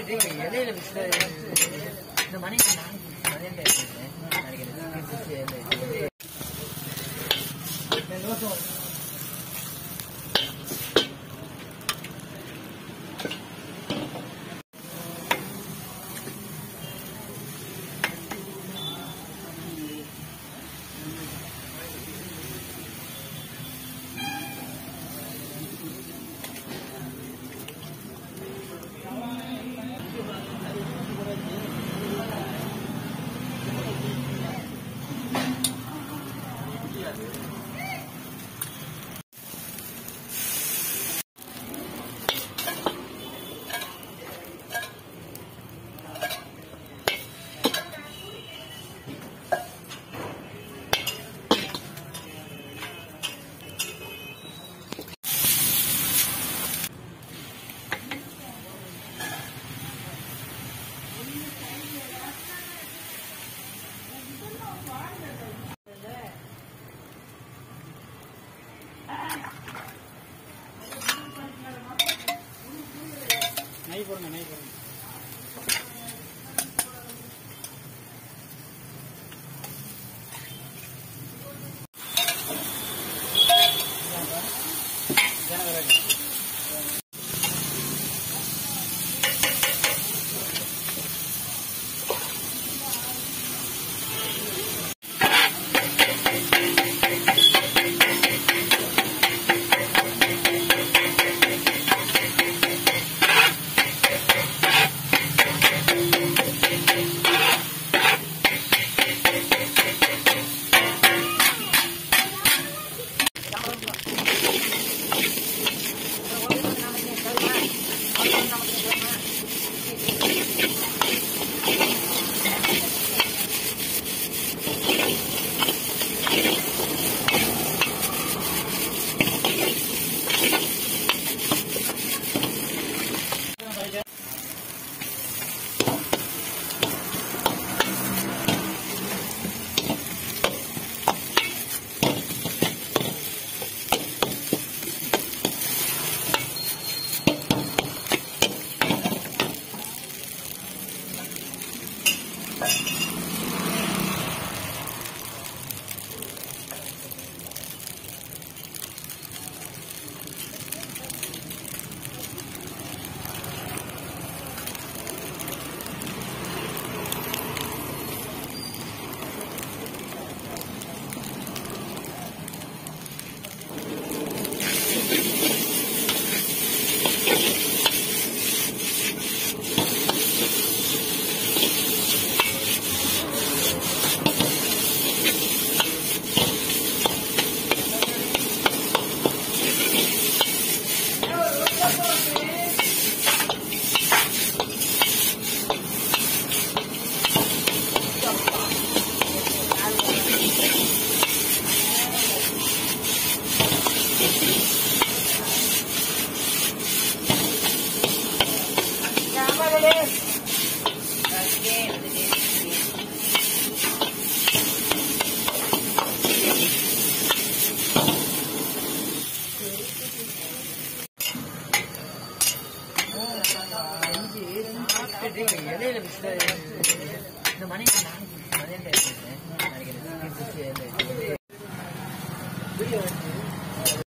இடையில வச்சுட்டு இந்த மணி நாளைக்கு போடுங்க நெய் போடுங்க はい。இடையில வச்சுட்டு இந்த மணி நாளைக்கு மதியம் நாளைக்கு